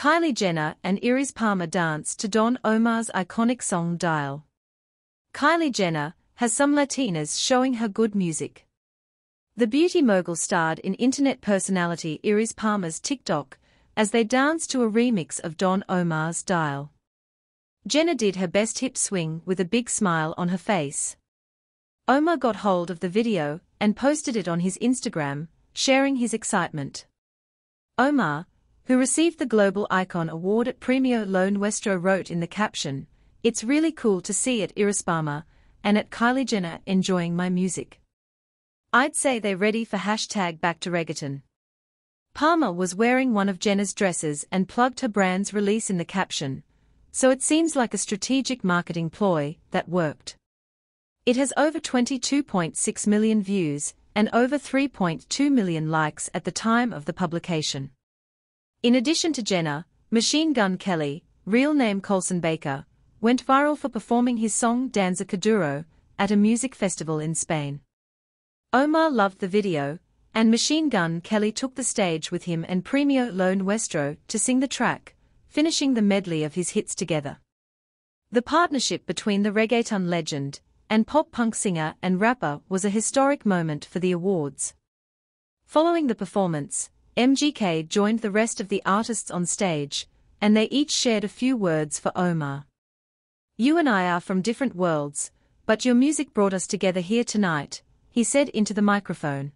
Kylie Jenner and Yris Palmer dance to Don Omar's iconic song Dile. Kylie Jenner has some Latinas showing her good music. The beauty mogul starred in internet personality Yris Palmer's TikTok as they danced to a remix of Don Omar's Dile. Jenner did her best hip swing with a big smile on her face. Omar got hold of the video and posted it on his Instagram, sharing his excitement. Omar, who received the Global Icon Award at Premio Lo Nuestro wrote in the caption, It's really cool to see at Yris Palmer and at Kylie Jenner enjoying my music. I'd say they're ready for hashtag back to reggaeton. Palmer was wearing one of Jenner's dresses and plugged her brand's release in the caption, so it seems like a strategic marketing ploy that worked. It has over 22.6 million views and over 3.2 million likes at the time of the publication. In addition to Jenner, Machine Gun Kelly, real name Colson Baker, went viral for performing his song Danza Kuduro at a music festival in Spain. Omar loved the video, and Machine Gun Kelly took the stage with him and Premio Lo Nuestro to sing the track, finishing the medley of his hits together. The partnership between the reggaeton legend and pop-punk singer and rapper was a historic moment for the awards. Following the performance, MGK joined the rest of the artists on stage, and they each shared a few words for Omar. You and I are from different worlds, but your music brought us together here tonight, he said into the microphone.